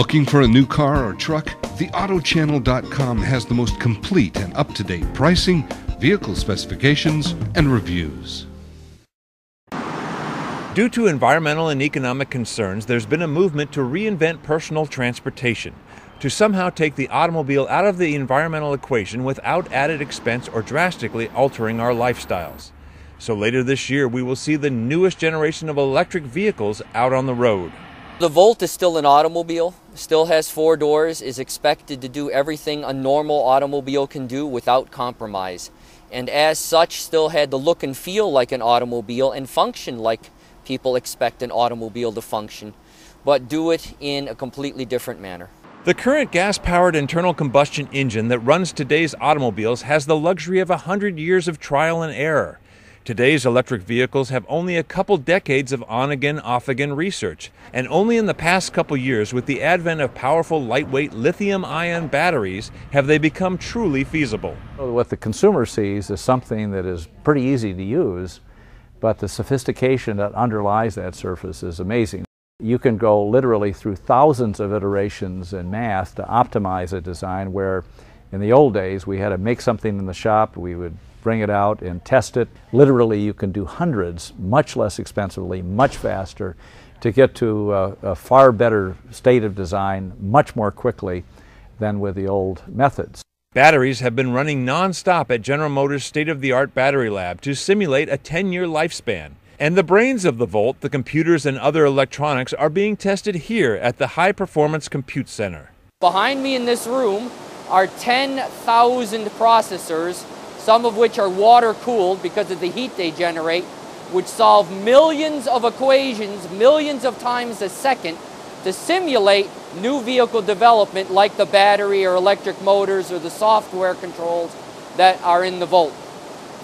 Looking for a new car or truck? TheAutoChannel.com has the most complete and up to date pricing, vehicle specifications, and reviews. Due to environmental and economic concerns, there's been a movement to reinvent personal transportation, to somehow take the automobile out of the environmental equation without added expense or drastically altering our lifestyles. So later this year, we will see the newest generation of electric vehicles out on the road. The Volt is still an automobile, still has four doors, is expected to do everything a normal automobile can do without compromise. And as such, still had the look and feel like an automobile and function like people expect an automobile to function, but do it in a completely different manner. The current gas powered internal combustion engine that runs today's automobiles has the luxury of a hundred years of trial and error. Today's electric vehicles have only a couple decades of on again, off again research, and only in the past couple years, with the advent of powerful lightweight lithium ion batteries, have they become truly feasible. What the consumer sees is something that is pretty easy to use, but the sophistication that underlies that surface is amazing. You can go literally through thousands of iterations in math to optimize a design where in the old days we had to make something in the shop, we would bring it out and test it. Literally, you can do hundreds much less expensively, much faster, to get to a, a far better state of design much more quickly than with the old methods. Batteries have been running non-stop at General Motors' state-of-the-art battery lab to simulate a 10-year lifespan. And the brains of the Volt, the computers and other electronics, are being tested here at the High Performance Compute Center. Behind me in this room are 10,000 processors some of which are water cooled because of the heat they generate, which solve millions of equations, millions of times a second, to simulate new vehicle development like the battery or electric motors or the software controls that are in the Volt.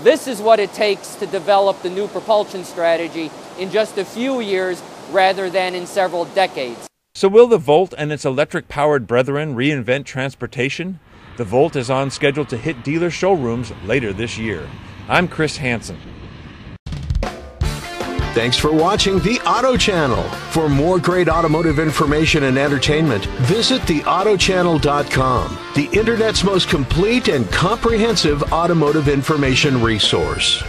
This is what it takes to develop the new propulsion strategy in just a few years rather than in several decades. So, will the Volt and its electric powered brethren reinvent transportation? The Volt is on schedule to hit dealer showrooms later this year. I'm Chris Hansen. Thanks for watching the Auto Channel. For more great automotive information and entertainment, visit theautochannel.com, the internet's most complete and comprehensive automotive information resource.